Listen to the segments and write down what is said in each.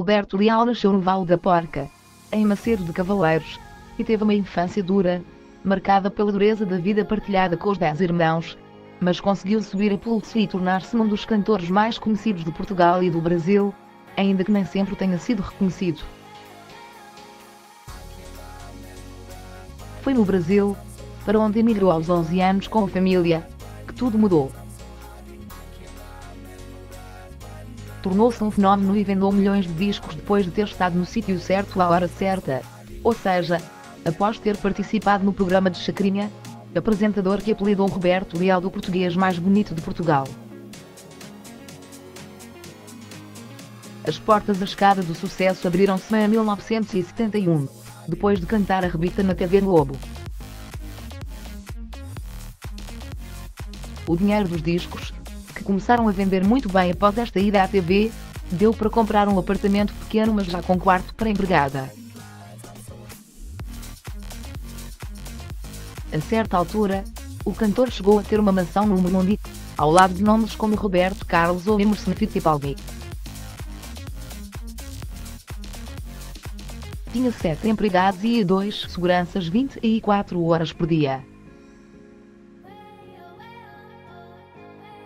Roberto Leal nasceu no Vale da Porca, em Macedo de Cavaleiros, e teve uma infância dura, marcada pela dureza da vida partilhada com os dez irmãos, mas conseguiu subir a pulso e tornar-se um dos cantores mais conhecidos de Portugal e do Brasil, ainda que nem sempre tenha sido reconhecido. Foi no Brasil, para onde emigrou aos 11 anos com a família, que tudo mudou. Tornou-se um fenómeno e vendeu milhões de discos depois de ter estado no sítio certo à hora certa, ou seja, após ter participado no programa de Chacrinha, apresentador que apelidou Roberto Leal do português mais bonito de Portugal. As portas da escada do sucesso abriram-se em 1971, depois de cantar a rebita na TV Globo. O dinheiro dos discos, que começaram a vender muito bem após esta ida à TV, deu para comprar um apartamento pequeno mas já com quarto para empregada. A certa altura, o cantor chegou a ter uma mansão no Morumbi, ao lado de nomes como Roberto Carlos ou Emerson Fittipaldi. Tinha sete empregados e dois seguranças 24 horas por dia.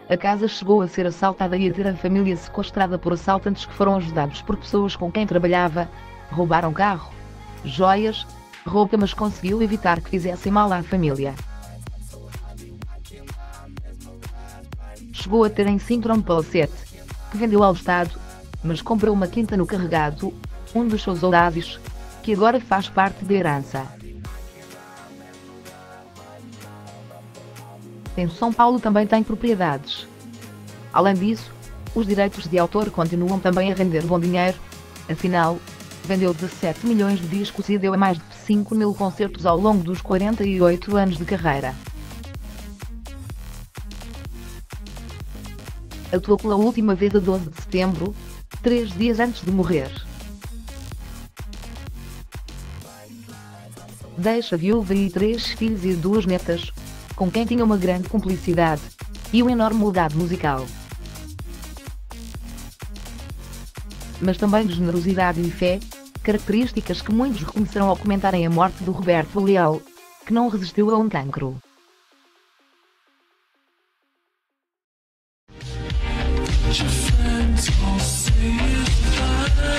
A casa chegou a ser assaltada e a ter a família sequestrada por assaltantes que foram ajudados por pessoas com quem trabalhava. Roubaram carro, joias, roupa mas conseguiu evitar que fizessem mal à família. Chegou a ter em Sintra um palacete, que vendeu ao Estado, mas comprou uma quinta no Carregado, um dos seus oudados, que agora faz parte da herança. Em São Paulo também tem propriedades. Além disso, os direitos de autor continuam também a render bom dinheiro, afinal, vendeu 17 milhões de discos e deu a mais de 5 mil concertos ao longo dos 48 anos de carreira. Atuou pela última vez a 12 de setembro, três dias antes de morrer. deixa viúva e três filhos e duas netas, com quem tinha uma grande cumplicidade e um enorme legado musical. Mas também de generosidade e fé, características que muitos reconhecerão ao comentarem a morte do Roberto Leal, que não resistiu a um cancro. Your friends all say it's